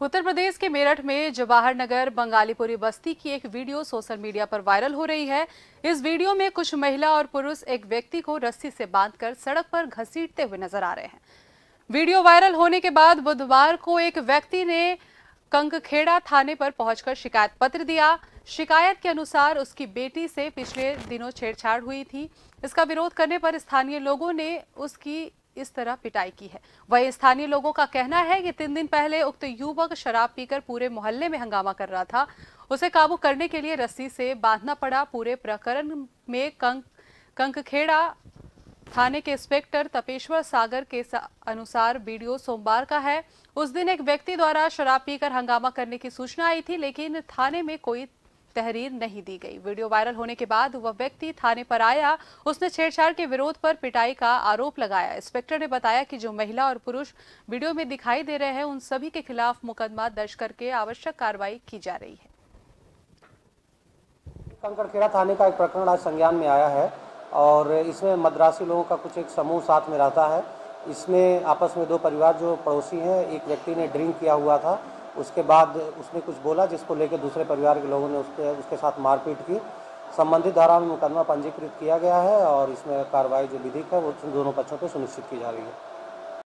उत्तर प्रदेश के मेरठ में जवाहर नगर बंगालीपुरी बस्ती की एक वीडियो सोशल मीडिया पर वायरल हो रही है। इस वीडियो में कुछ महिला और पुरुष एक व्यक्ति को रस्सी से बांधकर सड़क पर घसीटते हुए नज़र आ रहे हैं। वीडियो वायरल होने के बाद बुधवार को एक व्यक्ति ने कंकखेड़ा थाने पर पहुंचकर शिकायत पत्र दिया। शिकायत के अनुसार उसकी बेटी से पिछले दिनों छेड़छाड़ हुई थी। इसका विरोध करने पर स्थानीय लोगों ने उसकी इस तरह पिटाई की है। वही स्थानीय लोगों का कहना है कि तीन दिन पहले उक्त युवक शराब पीकर पूरे मोहल्ले में हंगामा कर रहा था। उसे काबू करने के लिए रस्सी से बांधना पड़ा पूरे प्रकरण में कंक, कंकखेड़ा थाने के इंस्पेक्टर तपेश्वर सागर के अनुसार वीडियो सोमवार का है। उस दिन एक व्यक्ति द्वारा शराब पीकर हंगामा करने की सूचना आई थी, लेकिन थाने में कोई तहरीर नहीं दी गई। वीडियो वायरल होने के बाद वह व्यक्ति थाने पर आया। उसने छेड़छाड़ के विरोध पर पिटाई का आरोप लगाया। इंस्पेक्टर ने बताया कि जो महिला और पुरुष वीडियो में दिखाई दे रहे हैं, उन सभी के खिलाफ मुकदमा दर्ज करके आवश्यक कार्रवाई की जा रही है। कंकड़खेड़ा थाने का एक प्रकरण आज संज्ञान में आया है और इसमें मद्रासी लोगों का कुछ एक समूह साथ में रहता है। इसमें आपस में दो परिवार जो पड़ोसी हैं, एक व्यक्ति ने ड्रिंक किया हुआ था उसके बाद उसने कुछ बोला जिसको लेकर दूसरे परिवार के लोगों ने उसके उसके साथ मारपीट की। संबंधित धारा में मुकदमा पंजीकृत किया गया है और इसमें कार्रवाई जो विधिक है, वो दोनों पक्षों पर सुनिश्चित की जा रही है।